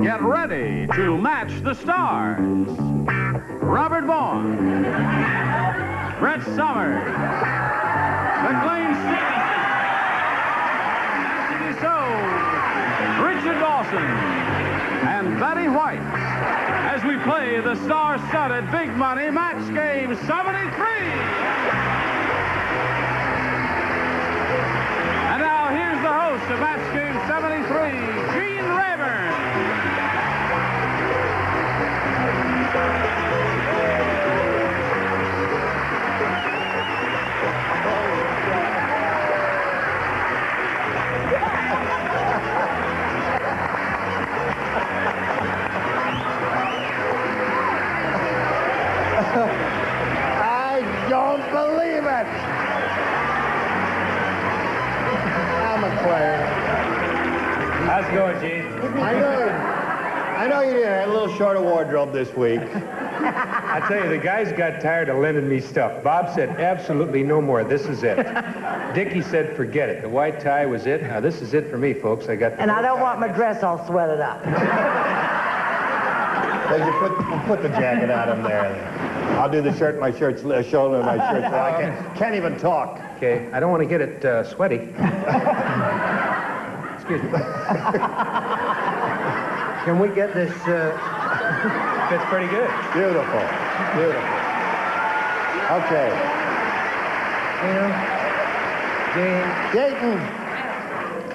Get ready to match the stars. Robert Vaughn, Brett Somers, McLean Stevenson, Richard Dawson, and Betty White as we play the star-studded Big Money Match Game 73. And now here's the host of Match Game 73, How's going, Gene? I know. I know you did. I had a little short of wardrobe this week. I tell you, the guys got tired of lending me stuff. Bob said, absolutely no more. This is it. Dickie said, forget it. The white tie was it. Now, this is it for me, folks. I got the... And I don't want my dress all sweated up. Well, you put, put the jacket on him there. I'll do the shirt, my shirt's uh, shoulder, my shirt. So I can't, can't even talk. Okay, I don't want to get it uh, sweaty. Excuse me. Can we get this... Uh... Fits pretty good. Beautiful. Beautiful. Okay. Gene, Dayton.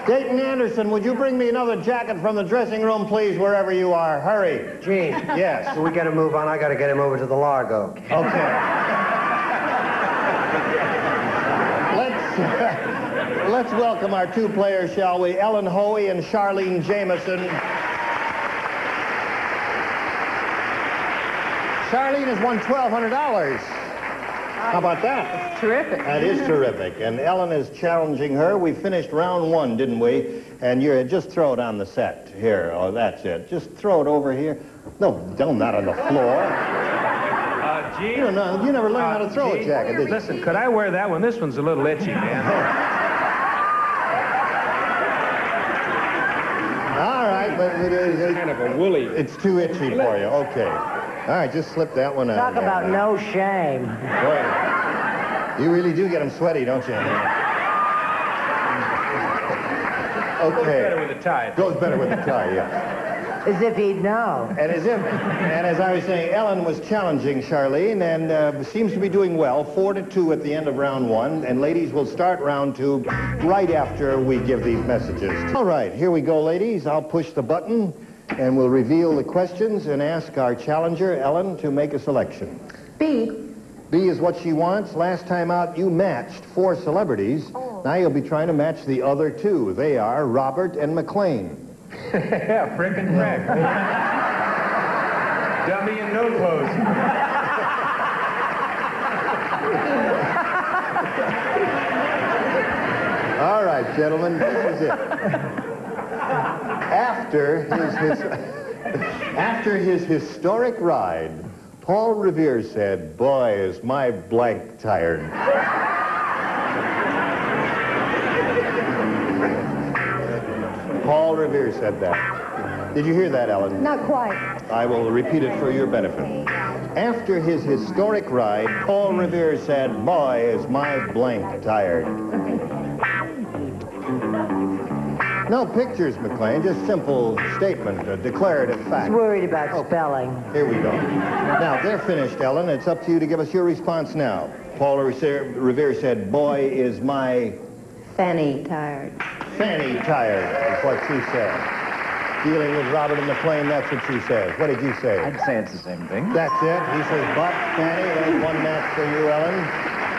Dayton Anderson, would you bring me another jacket from the dressing room, please, wherever you are? Hurry. Gene, Yes. we got to move on. I got to get him over to the Largo. Okay. let's let's welcome our two players, shall we? Ellen Hoey and Charlene Jameson. Charlene has won twelve hundred dollars. How about that? Terrific. That is terrific. And Ellen is challenging her. We finished round one, didn't we? And you just throw it on the set here. Oh, that's it. Just throw it over here. No, don't not on the floor. uh, Gene... You don't know. You never learned how to throw a jacket. Listen, could I wear that one? This one's a little itchy, man. All right, but it is, kind of a woolly... it's too itchy for you. Okay. All right, just slip that one out. Talk there. about no shame. Boy, you really do get them sweaty, don't you? Better Okay. with a tie. Goes better with the tie, yeah. As if he'd know. And as if, and as I was saying, Ellen was challenging Charlene and uh, seems to be doing well. Four to two at the end of round one. And ladies, will start round two right after we give these messages. All right, here we go, ladies. I'll push the button and we'll reveal the questions and ask our challenger, Ellen, to make a selection. B. B is what she wants. Last time out, you matched four celebrities. Now you'll be trying to match the other two. They are Robert and McLean. Yeah, frickin' frick. Dummy in no clothes. All right, gentlemen, this is it. After his, his after his historic ride, Paul Revere said, "Boy, is my blank tired." Paul Revere said that. Did you hear that, Ellen? Not quite. I will repeat it for your benefit. After his historic ride, Paul Revere said, Boy, is my blank tired. No pictures, McLean, just simple statement, a declarative fact. He's fact. worried about spelling. Here we go. Now, they're finished, Ellen. It's up to you to give us your response now. Paul Revere Revere said, Boy, is my Fanny tired. Fanny tired, is what she said. Dealing with Robert and plane, that's what she says. What did you say? I'd say it's the same thing. That's it. He says, but, Fanny, there's one match for you, Ellen.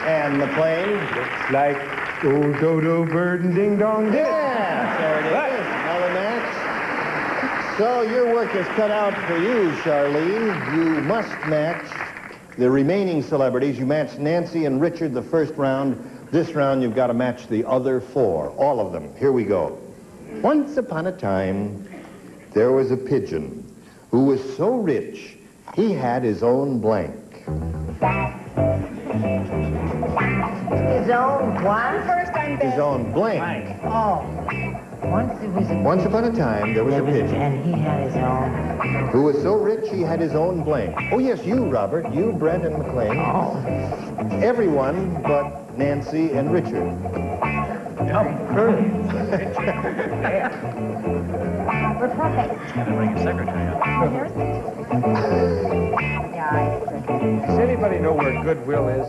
And McLean. Looks like, oh, dodo bird and ding dong. Yeah, there it is. Another match. So your work is cut out for you, Charlene. You must match the remaining celebrities. You matched Nancy and Richard the first round. This round, you've got to match the other four, all of them. Here we go. Once upon a time, there was a pigeon who was so rich, he had his own blank. His own one? First I'm His own blank. Oh. Once it was a Once upon a time, there was there a was a, pigeon and he had his own. who was so rich he had his own blank. Oh, yes, you, Robert. You, Brett, and McLean. Oh. Everyone but Nancy and Richard. We're perfect. Bring a secretary up. Does anybody know where Goodwill is?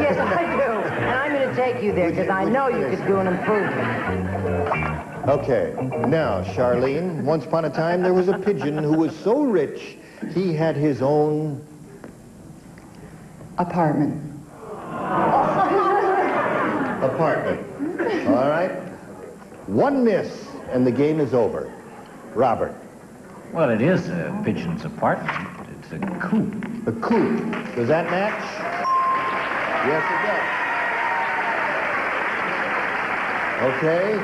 Yes, I do. And I'm going to take you there because I know you could do an improvement. Okay, now, Charlene, once upon a time there was a pigeon who was so rich he had his own Apartment. Apartment. All right? One miss, and the game is over. Robert, Well, it is a pigeon's apartment. It's a coop. A coop. Does that match? Yes, it does. Okay,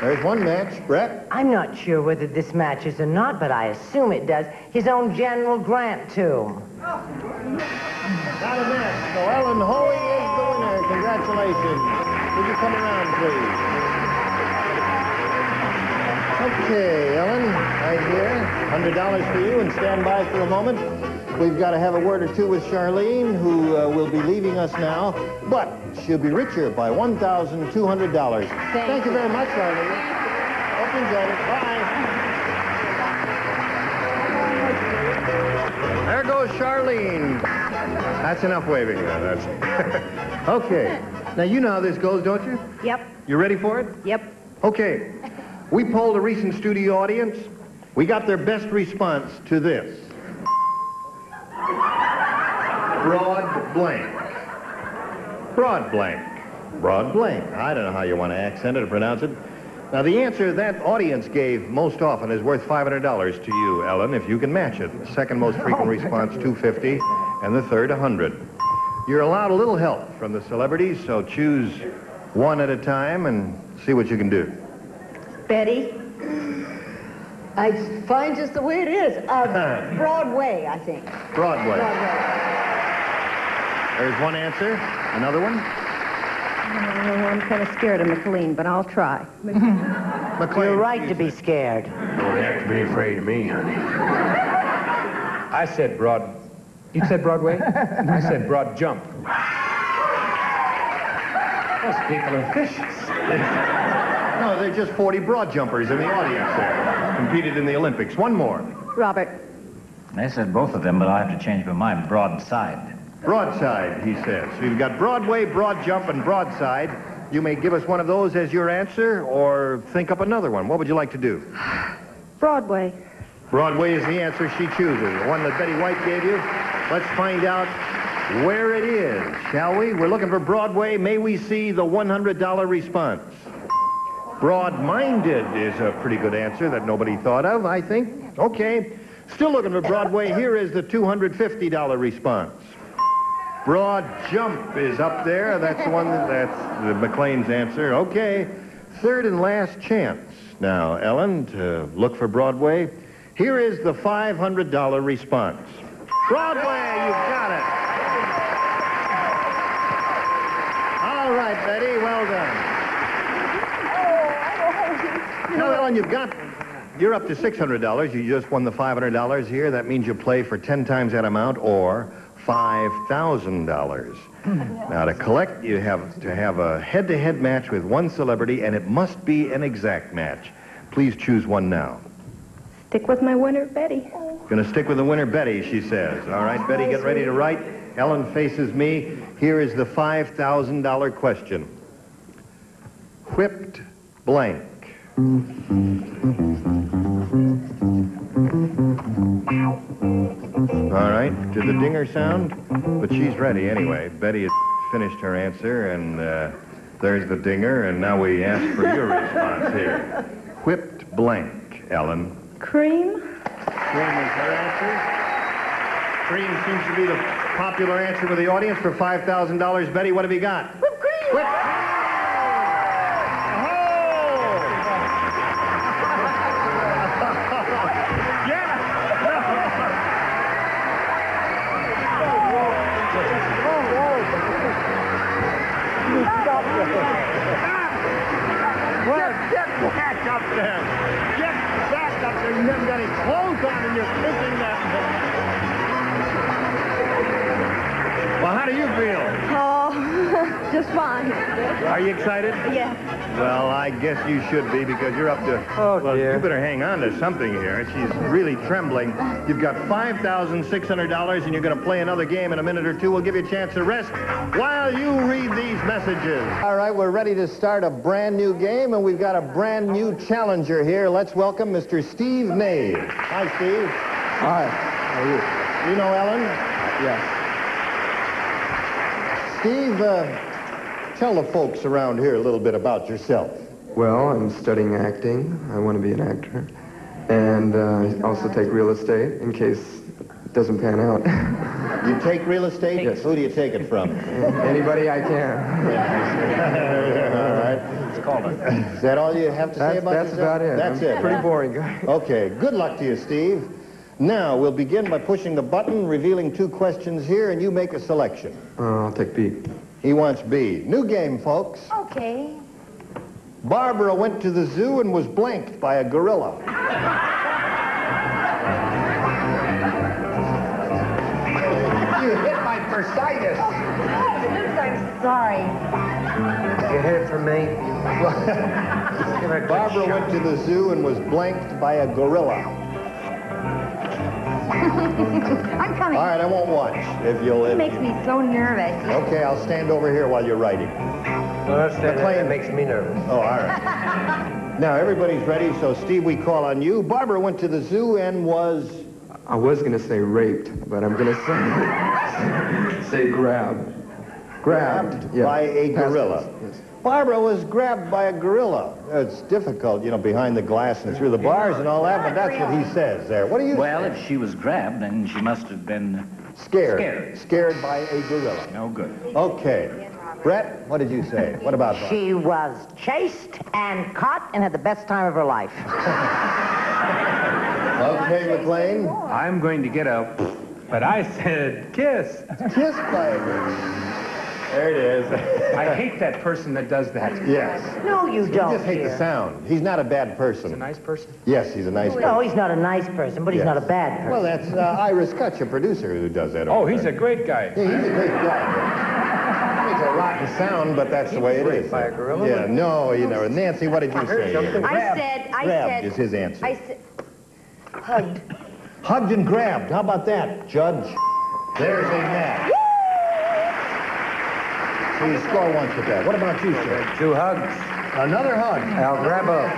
there's one match. Brett? I'm not sure whether this matches or not, but I assume it does. His own General Grant tomb. Not a match. So Ellen Hoey is the winner. Congratulations. Would you come around, please? Okay, Ellen, right here. Hundred dollars for you, and stand by for a moment. We've got to have a word or two with Charlene, who uh, will be leaving us now, but she'll be richer by one thousand two hundred dollars. Thank you very much, Charlene. Hope you enjoyed it. Bye. There goes Charlene. That's enough waving. Yeah, that's okay. Now you know how this goes, don't you? Yep, You ready for it? yep. Okay. We polled a recent studio audience. We got their best response to this. Broad blank. Broad blank. Broad blank. I don't know how you want to accent it or pronounce it. Now, the answer that audience gave most often is worth $500 to you, Ellen, if you can match it. The second most frequent oh, response, 250 and the third, 100 You're allowed a little help from the celebrities, so choose one at a time and see what you can do. Betty? I find just the way it is. Uh, Broadway, I think. Broadway. Broadway. There's one answer. Another one? Oh, I'm kind of scared of McLean, but I'll try. McLean. You're right to be scared. Don't have to be afraid of me, honey. I said Broad. You said Broadway? I said Broad Jump. Those people are vicious. No, they're just 40 broad jumpers in the audience there. Competed in the Olympics. One more. Robert, They said both of them, but I'll have to change my mind. Broadside. Broadside, he says. So you've got Broadway, broad jump, and broadside. You may give us one of those as your answer or think up another one. What would you like to do? Broadway. Broadway is the answer she chooses. The one that Betty White gave you. Let's find out where it is, shall we? We're looking for Broadway. May we see the $100 response? Broad-minded is a pretty good answer that nobody thought of, I think. Okay. Still looking for Broadway. Here is the $250 response. Broad jump is up there. That's the one that's the McLean's answer. Okay. Third and last chance now, Ellen, to look for Broadway. Here is the $500 response. Broadway, you've got it. All right, Betty, well done. Now, Ellen, you've got, you're up to $600. You just won the $500 here. That means you play for 10 times that amount or $5,000. Hmm. Now, to collect, you have to have a head-to-head match with one celebrity, and it must be an exact match. Please choose one now. Stick with my winner, Betty. Gonna stick with the winner, Betty, she says. All right, Betty, get ready to write. Ellen faces me. Here is the $5,000 question. Whipped blank. All right, did the dinger sound? But she's ready anyway. Betty has finished her answer, and uh, there's the dinger, and now we ask for your response here. Whipped blank, Ellen. Cream? Cream is her answer. Cream seems to be the popular answer with the audience for $5,000. Betty, what have you got? Whipped cream! Whipped cream! Oh. got any clothes on and you're kissing that. Well, how do you feel? Oh, just fine. Are you excited? Yeah. Well, I guess you should be because you're up to. Oh, well, dear. you better hang on to something here. She's really trembling. You've got five thousand six hundred dollars, and you're going to play another game in a minute or two. We'll give you a chance to rest while you read these messages. All right, we're ready to start a brand new game, and we've got a brand new challenger here. Let's welcome Mr. Steve Nave. Hi, Steve. Hi. How are you? You know Ellen? Yes. Steve, uh, tell the folks around here a little bit about yourself. Well, I'm studying acting. I want to be an actor. And uh, I also take real estate in case it doesn't pan out. You take real estate? Yes. Who do you take it from? Anybody I can. all right. It's called a... Is that all you have to say That's, about that's yourself? about it. That's I'm it. Pretty boring guy. Okay. Good luck to you, Steve. Now, we'll begin by pushing the button, revealing two questions here, and you make a selection. Uh, I'll take B. He wants B. New game, folks. Okay. Barbara went to the zoo and was blanked by a gorilla. You hit my bursitis. Oh, I'm sorry. You hit it from me. Barbara went to the zoo and was blanked by a gorilla. I'm coming. All right, I won't watch if you'll. It If makes you... me so nervous. Okay, I'll stand over here while you're writing. Well, that's, McLean. makes me nervous. Oh, all right. now, everybody's ready, so Steve, we call on you. Barbara went to the zoo and was... I was going to say raped, but I'm going to say, say grabbed. Grabbed. yeah. by a gorilla. yes. Barbara was grabbed by a gorilla. It's difficult, you know, behind the glass and through the bars and all that, but that's what he says there. What do you Well, say? if she was grabbed, then she must have been Scared. Scared. Scared by a gorilla. no good. Okay. Brett, what did you say? What about Barbara? She was chased and caught and had the best time of her life. Okay, McLean. I'm going to get a... But I said kiss. Kiss by a gorilla. There it is. I hate that person that does that. yes. No, you don't, I just hate the sound. He's not a bad person. He's a nice person. Yes, he's a nice person. No, he's not a nice person, but he's Yes. not a bad person. Well, that's uh, Ira Skutch, a producer, who does that. Oh, he's there. a great guy. Yeah, he's a great guy. Makes a rotten sound, but that's the way it is. by a gorilla? Yeah, no, you know. Nancy, what did you say? I said, I Grabbed said. is his answer. I said, hugged. Hugged and grabbed. How about that, Judge? There's a match. So you score once with that. What about you, sir? Two hugs. Another hug. I'll grab a...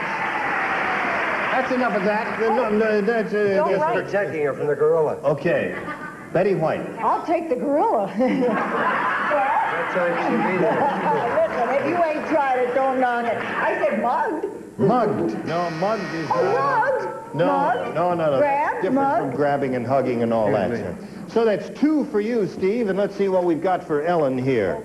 That's enough of that. No, no, that's, uh, Don't that's- write. Protecting her from the gorilla. Okay. Betty White. I'll take the gorilla. That's how it should be there. Listen, if you ain't tried it, don't knock it. I said mugged. Mugged. No, mugged is... Oh, uh, mugged. No, Mugged. no, no, no. Grabbed, Different from mugged. grabbing and hugging and all that. Yes, sir. So that's two for you, Steve, and let's see what we've got for Ellen here.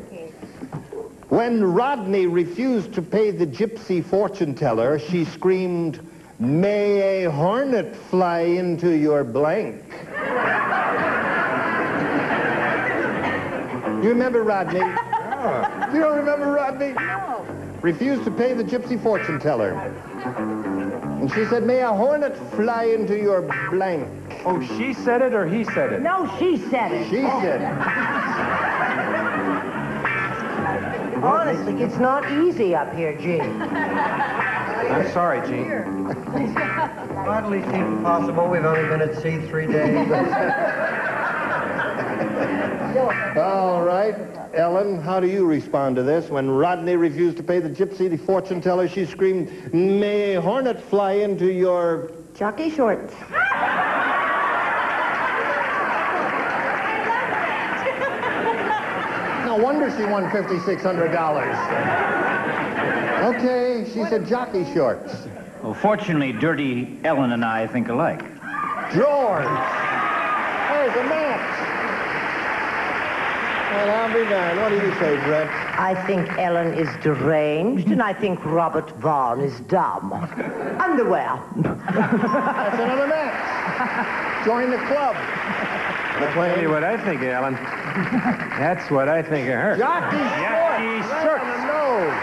When Rodney refused to pay the gypsy fortune teller, she screamed, May a hornet fly into your blank. You remember Rodney? You don't remember Rodney? No. Refused to pay the gypsy fortune teller. And she said, may a hornet fly into your blank. Oh, she said it or he said it? No, she said it. She said, Honestly, it's not easy up here, Gene. I'm sorry, Gene. Hardly seems possible. We've only been at sea three days. all right. Ellen, how do you respond to this? When Rodney refused to pay the gypsy, the fortune teller, she screamed, may a hornet fly into your... Jockey shorts. No wonder she won $5,600. Okay, she said jockey shorts. Well, fortunately, Dirty Ellen and I think alike. Drawers. There's a match. Well, I'll be darned. What do you say, Brett? I think Ellen is deranged, and I think Robert Vaughn is dumb. Underwear. That's another match. Join the club. Tell you what I think of Ellen. That's what I think of her. Jockey Jockey shorts. Right shorts. on the nose.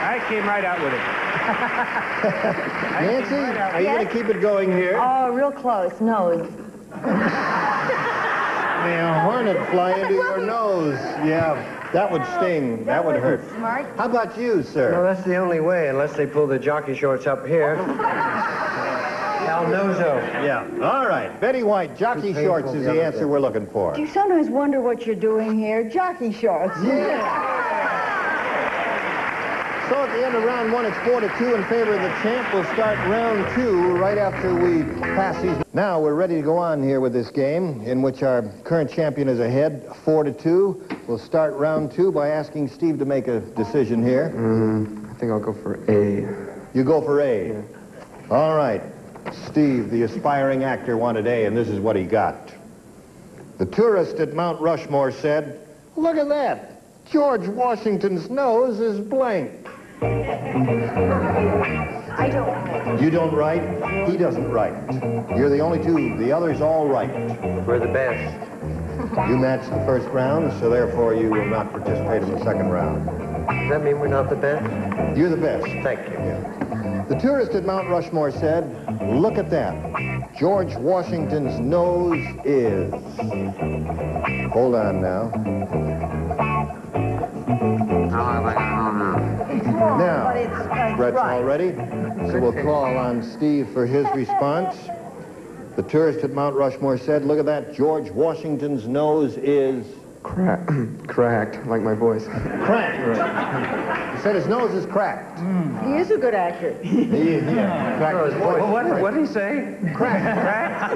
I came right out with it. Nancy, are you going to keep it going here? Oh, real close. Nose. May a hornet fly into your nose. Yeah, that would sting. That would hurt. Smart. How about you, sir? Well, that's the only way, unless they pull the jockey shorts up here. Al Nozo. Yeah. All right. Betty White, jockey Too shorts painful is the the other answer day. we're looking for. Do you sometimes wonder what you're doing here? Jockey shorts. Yeah. So at the end of round one, it's four to two in favor of the champ. We'll start round two right after we pass these. Now we're ready to go on here with this game, in which our current champion is ahead, four to two. We'll start round two by asking Steve to make a decision here. Mm, I think I'll go for A. You go for A. All right. Steve, the aspiring actor, wanted A, and this is what he got. The tourist at Mount Rushmore said, Look at that. George Washington's nose is blank. I don't. You don't write, he doesn't write. You're the only two. The others all write. We're the best. You matched the first round, so therefore you will not participate in the second round. Does that mean we're not the best? You're the best. Thank you. The tourist at Mount Rushmore said, look at that. George Washington's nose is. Hold on now. Now, it's, Brett's all ready, so we'll call on Steve for his response. The tourist at Mount Rushmore said, look at that. George Washington's nose is Crack, cracked, like my voice. cracked. He said his nose is cracked. Hmm. He is a good actor. He, is, yeah, hmm. cracked his voice. What, what did he say? Cracked. Crack?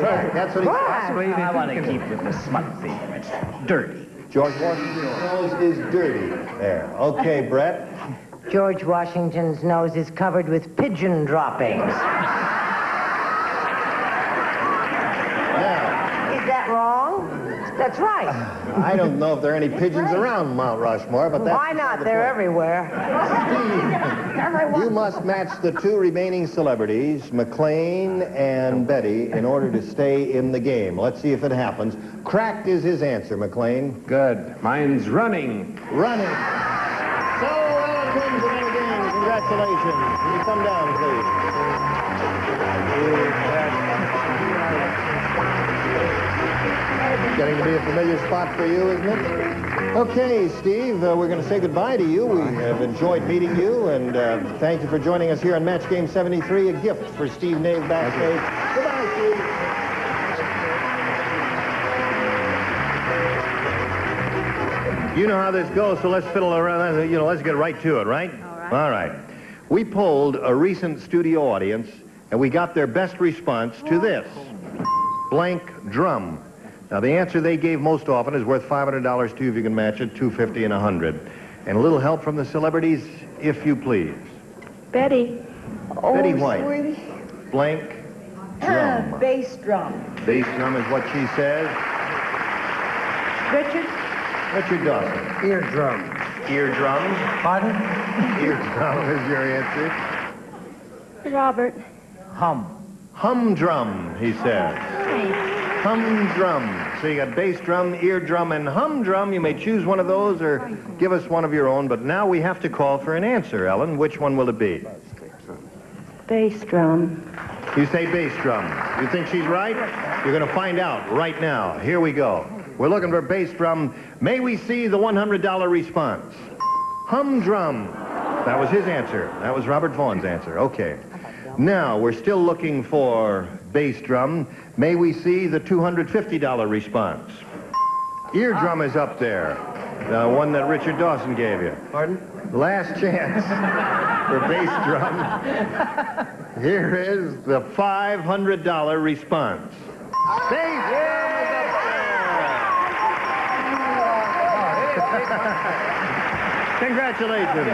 Cracked. That's what he said. Possibly. I want to keep with the smut theme. It's dirty. George Washington's nose is dirty. There. Okay, Brett. George Washington's nose is covered with pigeon droppings. Now, Is that wrong? That's right. I don't know if there are any pigeons around Mount Rushmore, but that's Why not? They're everywhere. Steve, you must match the two remaining celebrities, McLean and Betty, in order to stay in the game. Let's see if it happens. Cracked is his answer, McLean. Good. Mine's running. Running. So, Alan wins another game. Congratulations. Can you come down, please? Getting to be a familiar spot for you, isn't it? Okay, Steve, uh, we're going to say goodbye to you. We have enjoyed meeting you, and uh, thank you for joining us here on Match Game 73, a gift for Steve Nave backstage. Goodbye, Steve. You know how this goes, so let's fiddle around. uh, You know, let's get right to it, right? All right. All right. We polled a recent studio audience, and we got their best response to this blank drum. Now, the answer they gave most often is worth $500 to you if you can match it, 250 and 100 And a little help from the celebrities, if you please. Betty. Oh, Betty White. sweetie. Blank uh, drum. Bass drum. Bass drum is what she says. Richard? Richard Dawson. Eardrum. Eardrum. Pardon? Eardrum is your answer. Robert. Hum. Humdrum, he says. Humdrum. So you got bass drum, eardrum, and humdrum. You may choose one of those or give us one of your own, but now we have to call for an answer, Ellen. Which one will it be? Bass drum. You say bass drum. You think she's right? You're going to find out right now. Here we go. We're looking for bass drum. May we see the $100 response? Humdrum. That was his answer. That was Robert Vaughn's answer. Okay. Now, we're still looking for bass drum. May we see the $250 response? Eardrum is up there. The one that Richard Dawson gave you. Pardon? Last chance for bass drum. Here is the $500 response. Bass drum is up there. Congratulations.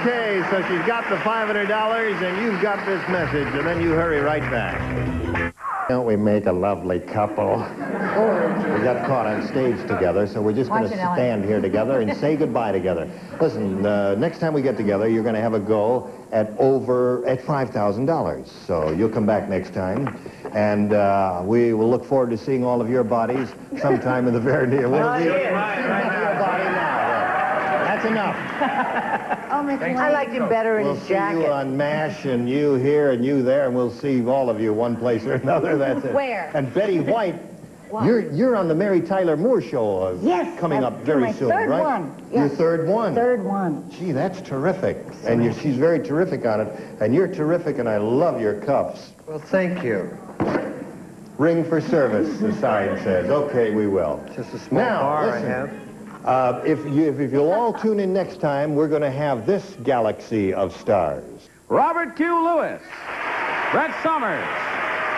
Okay, so she's got the $500 and you've got this message, and then you hurry right back. Don't we make a lovely couple? We got caught on stage together, so we're just going to Watch it, Ellen. stand here together and say goodbye together. Listen, uh, next time we get together, you're going to have a go at over at $5,000. So you'll come back next time, and uh, we will look forward to seeing all of your bodies sometime in the very near. We'll see your body now. That's That's enough. Oh, McLean. I liked him better in We'll his see you jacket. on MASH and you here and you there, and we'll see all of you one place or another. That's it. Where? And Betty White, you're you're on the Mary Tyler Moore show. uh, Yes, Coming up very my soon, third right? one, Your yes. third one. Third one. Gee, that's terrific. And you she's very terrific on it. And you're terrific, and I love your cuffs. Well, thank you. Ring for service, the sign says. Okay, we will. Just a small Now, bar I have. Uh, if, you, if, if you'll all tune in next time, we're going to have this galaxy of stars. Robert Q. Lewis, Brett Somers,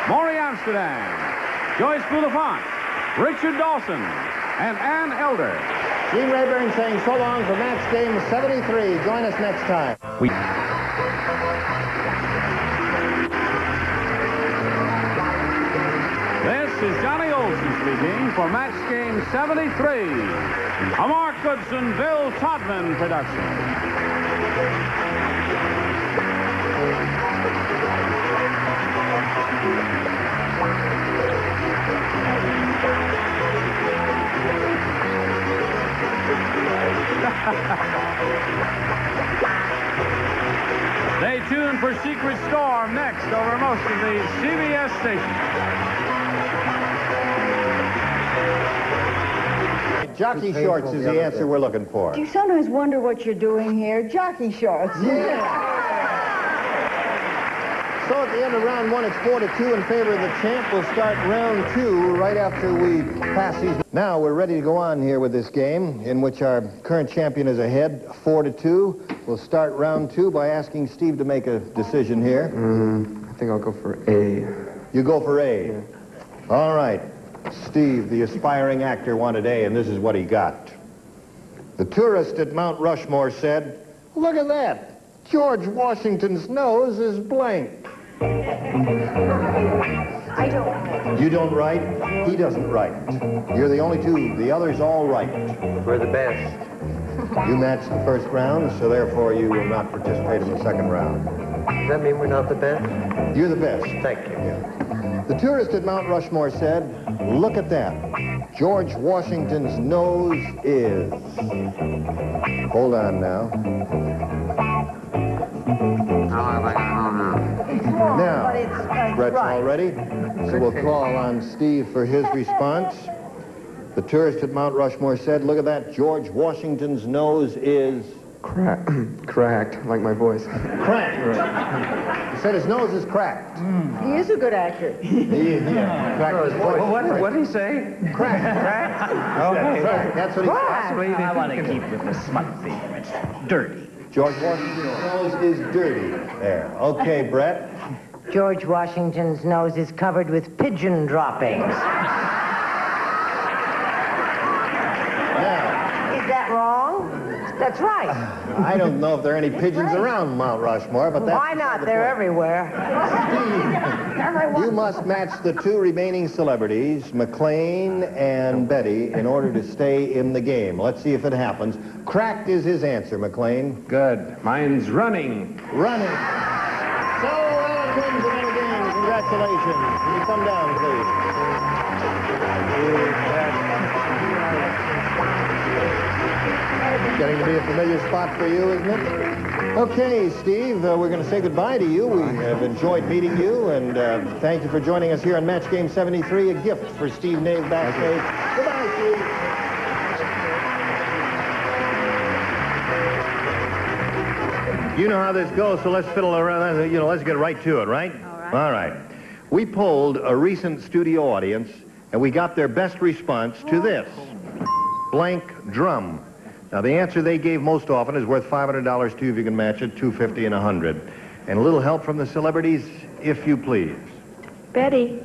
Morey Amsterdam, Joyce Bulifant, Richard Dawson, and Ann Elder. Gene Rayburn saying so long for Match Game 73. Join us next time. This is Johnny Olson speaking for Match Game 73, a Mark Goodson, Bill Todman production. Stay tuned for Secret Storm next over most of the CBS stations. Jockey shorts is the the answer day. we're looking for. Do you sometimes wonder what you're doing here? Jockey shorts. Yeah. So at the end of round one, it's four to two in favor of the champ. We'll start round two right after we pass these. Now we're ready to go on here with this game, in which our current champion is ahead, four to two. We'll start round two by asking Steve to make a decision here. Mm, I think I'll go for A. You go for A. All right. Steve, the aspiring actor, wanted A, and this is what he got. The tourist at Mount Rushmore said, Look at that. George Washington's nose is blank. I don't. You don't write, he doesn't write. You're the only two. The others all write. We're the best. You matched the first round, so therefore you will not participate in the second round. Does that mean we're not the best? You're the best. Thank you. The tourist at Mount Rushmore said, look at that. George Washington's nose is. Hold on now. Now, Brett's all ready, so we'll call on Steve for his response. The tourist at Mount Rushmore said, look at that. George Washington's nose is Crack, cracked, like my voice. cracked. He said his nose is cracked. He is a good actor. He- yeah, cracked his voice. What, what did he say? Cracked. Cracked. That's what he said. Possibly. I want to keep with the smut theme. It's dirty. George Washington's nose is dirty. There. Okay, Brett. George Washington's nose is covered with pigeon droppings. Now, Is that wrong? That's right. I don't know if there are any pigeons around Mount Rushmore, but that's Why not? They're everywhere. You must match the two remaining celebrities, McLean and Betty, in order to stay in the game. Let's see if it happens. Cracked is his answer, McLean. Good. Mine's running. Running. So, Alan wins another game. Congratulations. Can you come down, please? Getting to be a familiar spot for you, isn't it? Okay, Steve, uh, we're going to say goodbye to you. We have enjoyed meeting you, and uh, thank you for joining us here on Match Game 73, a gift for Steve Nave backstage. Goodbye, Steve. You know how this goes, so let's fiddle around. You know, let's get right to it, right? All right. All right. We polled a recent studio audience, and we got their best response to this blank drum. Now, the answer they gave most often is worth $500 to you if you can match it, 250 and 100 And a little help from the celebrities, if you please. Betty.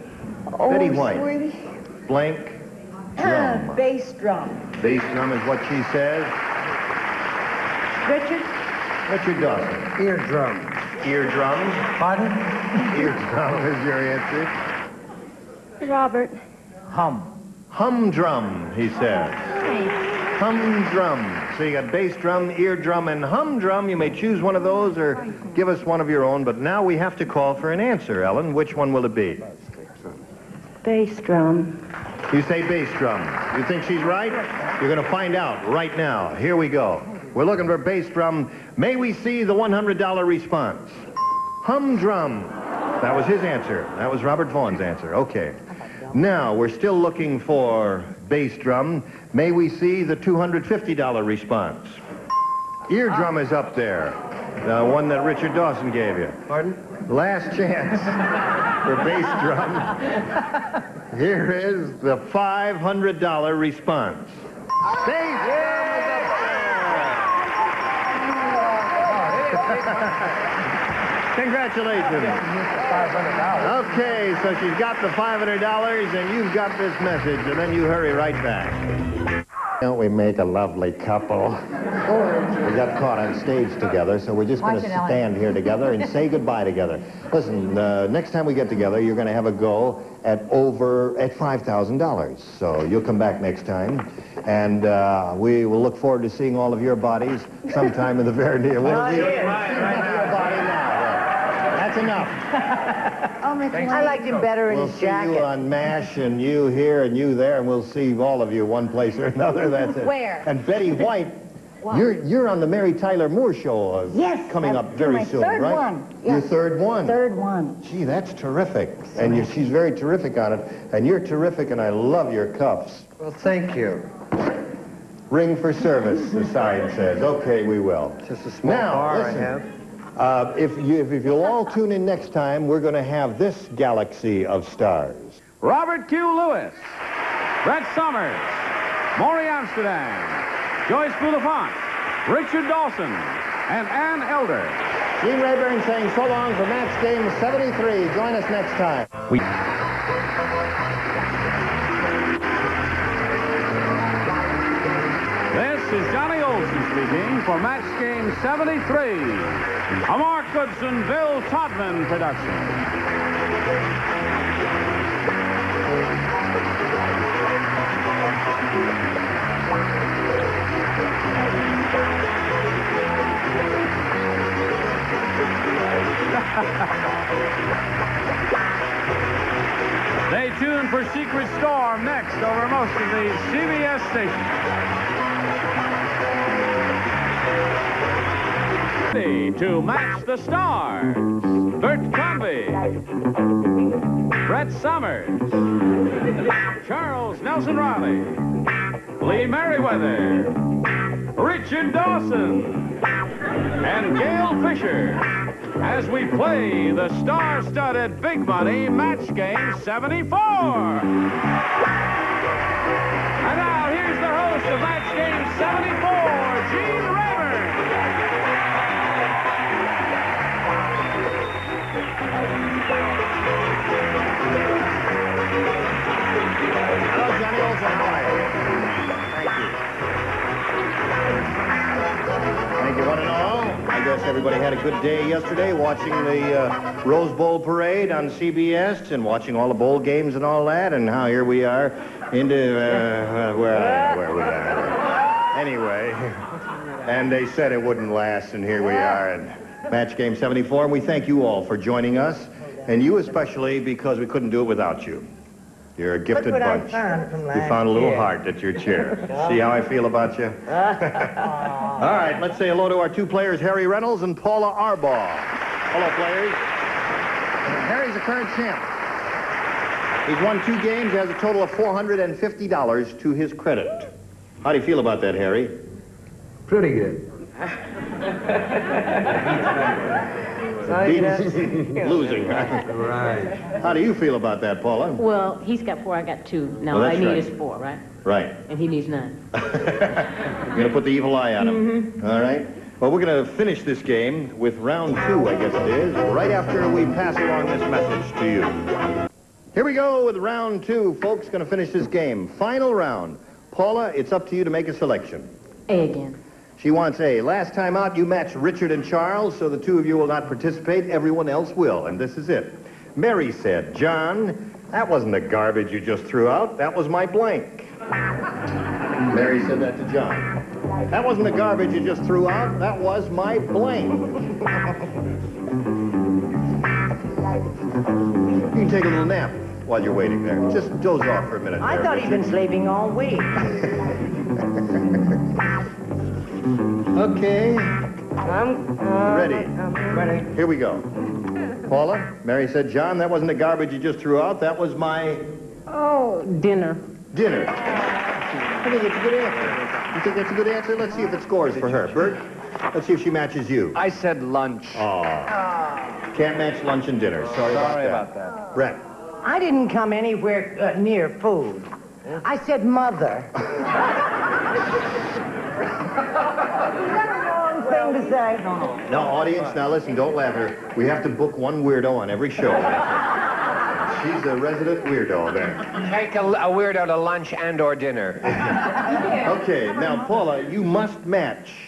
Oh, Betty White. sweetie. Blank Ah, drum. bass drum. Bass drum is what she says. Richard? Richard Dawson. Eardrum. Eardrum. Pardon? Eardrum is your answer. Robert. Hum. Humdrum, he says. Humdrum. So you got bass drum, eardrum, and humdrum. You may choose one of those or give us one of your own, but now we have to call for an answer, Ellen. Which one will it be? Bass drum. You say bass drum. You think she's right? You're going to find out right now. Here we go. We're looking for bass drum. May we see the $100 response? Humdrum. That was his answer. That was Robert Vaughn's answer. Okay. Now, we're still looking for bass drum. May we see the $250 response? Eardrum is up there. The one that Richard Dawson gave you. Pardon? Last chance for bass drum. Here is the $500 response. Bass drum is up there. Congratulations. Okay, so she's got the $500 and you've got this message, and then you hurry right back. Don't we make a lovely couple? We got caught on stage together, so we're just going to stand here together and say goodbye together. Listen, uh, next time we get together, you're going to have a go at over at $5,000. So you'll come back next time, and uh, we will look forward to seeing all of your bodies sometime in the very near. We'll Oh, see- yeah. see your body now. That's enough. Oh, Miss I liked him better in We'll his see you jacket. on MASH, and you here, and you there, and we'll see all of you one place or another. That's it. Where? And Betty White, you're you're on the Mary Tyler Moore show. Uh, Yes, coming I'm up very doing my soon, third right? one, Your third one. Third one. Gee, that's terrific. And you, she's very terrific on it. And you're terrific, and I love your cuffs. Well, thank you. Ring for service, the sign says. Okay, we will. Just a small Now, bar listen. I have. Uh, if, you, if, if you'll all tune in next time, we're going to have this galaxy of stars. Robert Q. Lewis, Brett Somers, Morey Amsterdam, Joyce Bulifant, Richard Dawson, and Ann Elder. Gene Rayburn saying so long for match game 73. Join us next time. This is Johnny Olson speaking for Match Game 73, a Mark Goodson, Bill Todman production. Stay tuned for Secret Storm next over most of the CBS stations. Ready to match the stars. Bert Convy, Brett Somers, Charles Nelson Reilly, Lee Meriwether, Richard Dawson, and Gail Fisher as we play the star-studded Big Money Match Game 74. And now here's the host of Match Game 74, Gene Hello, Johnny Olson. How? Thank you. Thank you, one and all. I guess everybody had a good day yesterday watching the uh, Rose Bowl parade on CBS and watching all the bowl games and all that. And now here we are into uh, where, where we are. Anyway, and they said it wouldn't last, and here we are at Match Game 74. And we thank you all for joining us, and you especially because we couldn't do it without you. You're a gifted what I bunch. found from you found a little year. heart at your chair. See how I feel about you? All right, let's say hello to our two players, Harry Reynolds and Paula Arbaugh. Hello, players. Harry's a current champ. He's won two games, has a total of $450 to his credit. How do you feel about that, Harry? Pretty good. Beating, losing. huh? Right. How do you feel about that, Paula? Well, he's got four, I got two. Now Well, I that's need right. is four, right? Right. And he needs none. You're going to put the evil eye on him. Mm-hmm. All right? Well, we're going to finish this game with round two, I guess it is, right after we pass along this message to you. Here we go with round two, folks. Going to finish this game. Final round. Paula, it's up to you to make a selection. A again. She wants A. Last time out, you matched Richard and Charles, so the two of you will not participate. Everyone else will, and this is it. Mary said, John, that wasn't the garbage you just threw out. That was my blank. Mary said that to John. That wasn't the garbage you just threw out. That was my blank. You can take a little nap while you're waiting there. Just doze off for a minute. I there, thought he'd been sleeping all week. Okay, I'm uh, Ready. I'm ready. here we go. Paula, Mary said, John, that wasn't the garbage you just threw out. That was my Oh, dinner. dinner. I think it's a good answer. You think that's a good answer? Let's see if it scores for her. Bert, let's see if she matches you. I said lunch. Oh. Can't match lunch and dinner. Sorry, Sorry about about that. that. Brett. I didn't come anywhere uh, near food. I said mother. Is that a wrong thing to say? No, audience, now listen, don't laugh here. We have to book one weirdo on every show. She's a resident weirdo then. Take a, a weirdo to lunch and or dinner. Okay, now Paula, you must match